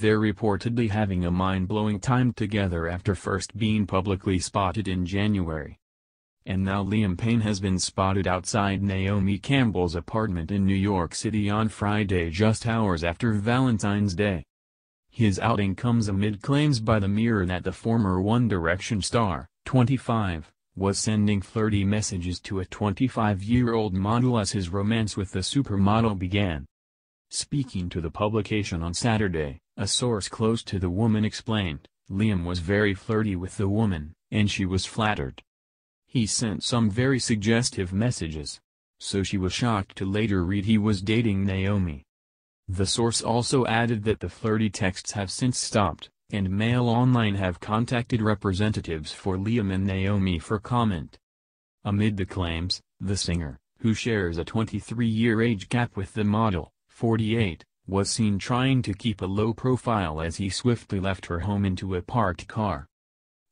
They're reportedly having a mind-blowing time together after first being publicly spotted in January. And now Liam Payne has been spotted outside Naomi Campbell's apartment in New York City on Friday just hours after Valentine's Day. His outing comes amid claims by the Mirror that the former One Direction star, 25, was sending flirty messages to a 25-year-old model as his romance with the supermodel began. Speaking to the publication on Saturday, a source close to the woman explained, Liam was very flirty with the woman, and she was flattered. He sent some very suggestive messages. So she was shocked to later read he was dating Naomi. The source also added that the flirty texts have since stopped, and Mail Online have contacted representatives for Liam and Naomi for comment. Amid the claims, the singer, who shares a 23-year age gap with the model, 48, was seen trying to keep a low profile as he swiftly left her home into a parked car.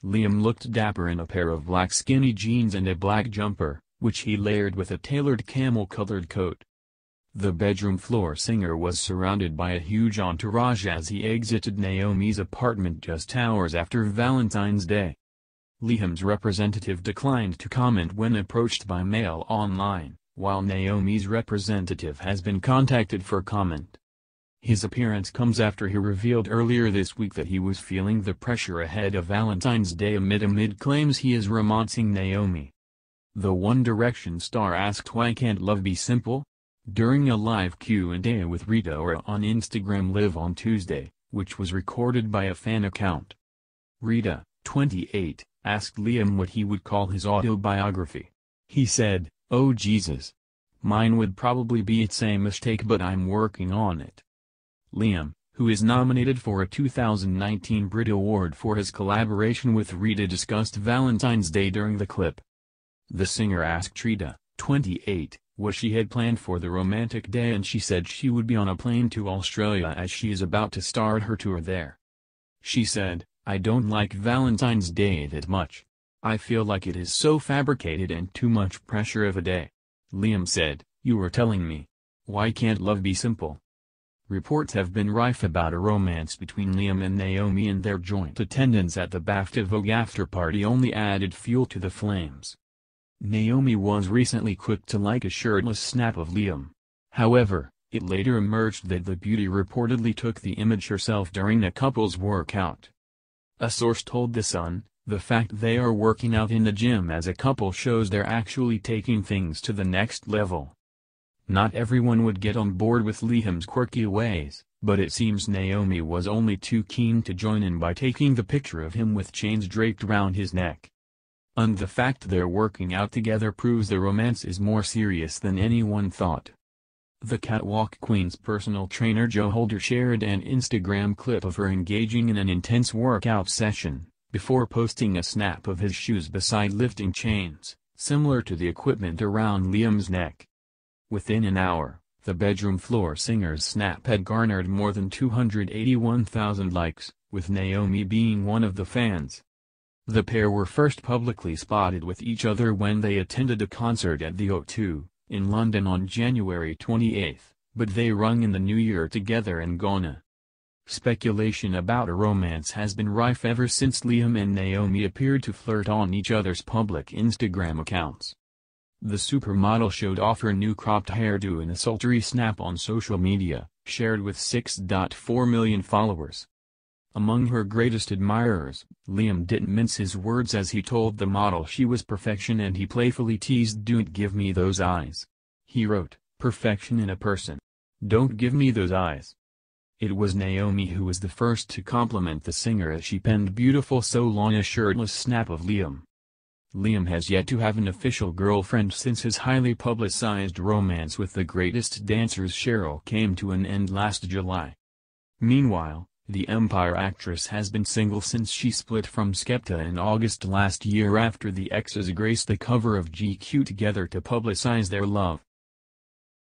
Liam looked dapper in a pair of black skinny jeans and a black jumper, which he layered with a tailored camel-colored coat. The bedroom floor singer was surrounded by a huge entourage as he exited Naomi's apartment just hours after Valentine's Day. Liam's representative declined to comment when approached by Mail Online, while Naomi's representative has been contacted for comment. His appearance comes after he revealed earlier this week that he was feeling the pressure ahead of Valentine's Day amid amid claims he is romancing Naomi. The One Direction star asked why can't love be simple? During a live Q&A with Rita Ora on Instagram Live on Tuesday, which was recorded by a fan account. Rita, 28, asked Liam what he would call his autobiography. He said, Oh Jesus. Mine would probably be it's a mistake but I'm working on it. Liam, who is nominated for a 2019 Brit Award for his collaboration with Rita discussed Valentine's Day during the clip. The singer asked Rita, 28, what she had planned for the romantic day and she said she would be on a plane to Australia as she is about to start her tour there. She said, I don't like Valentine's Day that much. I feel like it is so fabricated and too much pressure of a day. Liam said, you were telling me. Why can't love be simple? Reports have been rife about a romance between Liam and Naomi and their joint attendance at the BAFTA Vogue after-party only added fuel to the flames. Naomi was recently quick to like a shirtless snap of Liam. However, it later emerged that the beauty reportedly took the image herself during a couple's workout. A source told The Sun, the fact they are working out in the gym as a couple shows they're actually taking things to the next level. Not everyone would get on board with Liam's quirky ways, but it seems Naomi was only too keen to join in by taking the picture of him with chains draped round his neck. And the fact they're working out together proves the romance is more serious than anyone thought. The Catwalk Queen's personal trainer Joe Holder shared an Instagram clip of her engaging in an intense workout session, before posting a snap of his shoes beside lifting chains, similar to the equipment around Liam's neck. Within an hour, the bedroom floor singer's snap had garnered more than 281,000 likes, with Naomi being one of the fans. The pair were first publicly spotted with each other when they attended a concert at the O2, in London on January 28, but they rung in the new year together in Ghana. Speculation about a romance has been rife ever since Liam and Naomi appeared to flirt on each other's public Instagram accounts. The supermodel showed off her new cropped hairdo in a sultry snap on social media, shared with 6.4 million followers. Among her greatest admirers, Liam didn't mince his words as he told the model she was perfection and he playfully teased don't give me those eyes. He wrote, perfection in a person. Don't give me those eyes. It was Naomi who was the first to compliment the singer as she penned beautiful so long a shirtless snap of Liam. Liam has yet to have an official girlfriend since his highly publicized romance with the greatest dancers Cheryl came to an end last July. Meanwhile, the Empire actress has been single since she split from Skepta in August last year after the exes graced the cover of GQ together to publicize their love.